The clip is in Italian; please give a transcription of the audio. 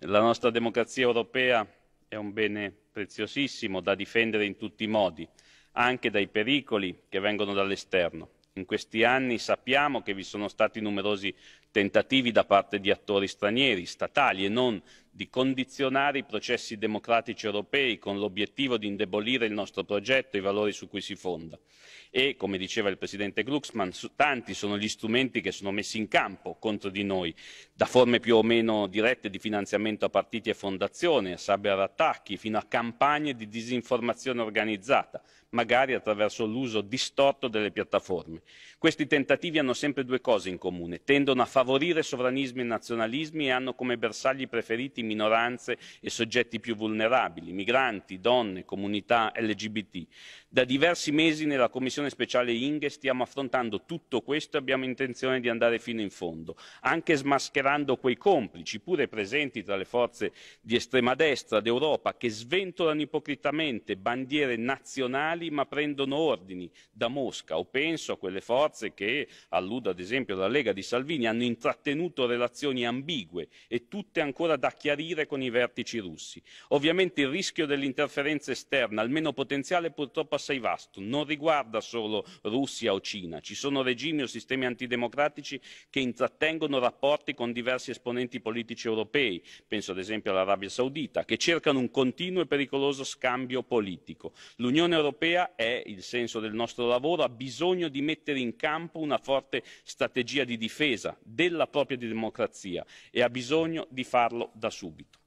La nostra democrazia europea è un bene preziosissimo da difendere in tutti i modi, anche dai pericoli che vengono dall'esterno. In questi anni sappiamo che vi sono stati numerosi tentativi da parte di attori stranieri, statali e non, di condizionare i processi democratici europei con l'obiettivo di indebolire il nostro progetto e i valori su cui si fonda. E, come diceva il Presidente Glucksmann, tanti sono gli strumenti che sono messi in campo contro di noi, da forme più o meno dirette di finanziamento a partiti e fondazioni, a cyberattacchi, fino a campagne di disinformazione organizzata, magari attraverso l'uso distorto delle piattaforme. Questi tentativi hanno sempre due cose in comune tendono a favorire sovranismi e nazionalismi e hanno come bersagli preferiti minoranze e soggetti più vulnerabili migranti donne comunità lgbt. da diversi mesi nella commissione speciale inghe stiamo affrontando tutto questo e abbiamo intenzione di andare fino in fondo anche smascherando quei complici pure presenti tra le forze di estrema destra d'europa che sventolano ipocritamente bandiere nazionali ma prendono ordini da mosca o penso a quelle forze che alludo ad esempio alla lega di salvini hanno intrattenuto relazioni ambigue e tutte ancora da chiarire con i vertici russi. Ovviamente il rischio dell'interferenza esterna, almeno potenziale, purtroppo assai vasto. Non riguarda solo Russia o Cina. Ci sono regimi o sistemi antidemocratici che intrattengono rapporti con diversi esponenti politici europei, penso ad esempio all'Arabia Saudita, che cercano un continuo e pericoloso scambio politico. L'Unione Europea è il senso del nostro lavoro, ha bisogno di mettere in campo una forte strategia di difesa della propria democrazia e ha bisogno di farlo da subito.